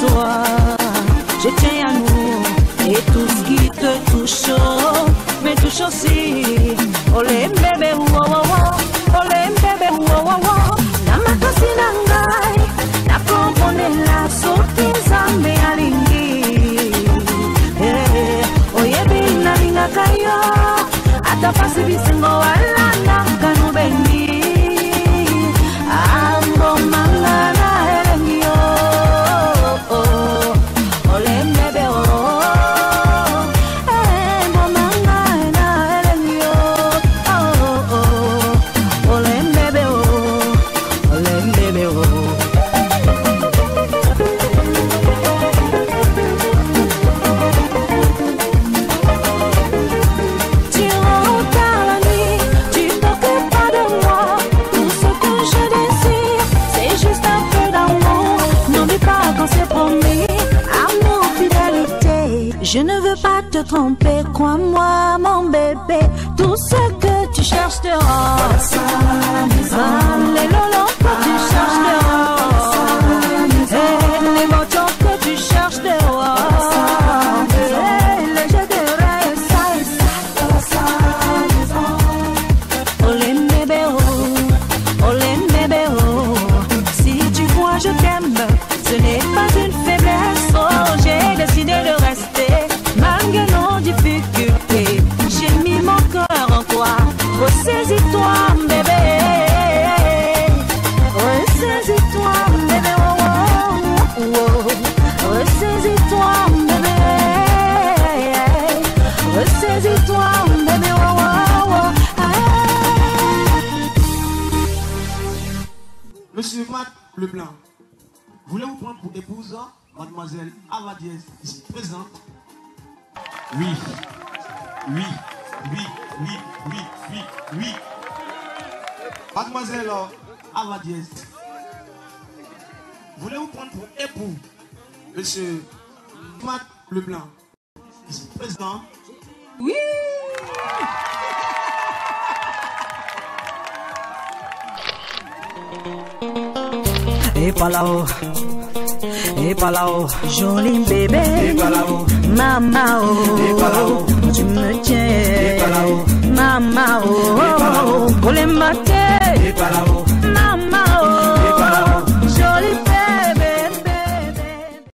toi. Je tiens à nous et tout ce qui te touche, oh, mais touche aussi. Oh les Je ne veux pas te tromper, crois-moi, mon bébé. Tout ce que tu cherches te rend. Monsieur Matt Leblanc, voulez-vous prendre pour épouse mademoiselle Avadiez, ici présente? Oui, oui, oui, oui, oui, oui, oui. Mademoiselle euh, Avadiez, voulez-vous prendre pour époux Monsieur Matt Leblanc, ici présent Oui. E palao, e palao, joli bébé, e palao, maman, oh, e palao, tu me tiens, e palao, maman, oh, golemate, e palao.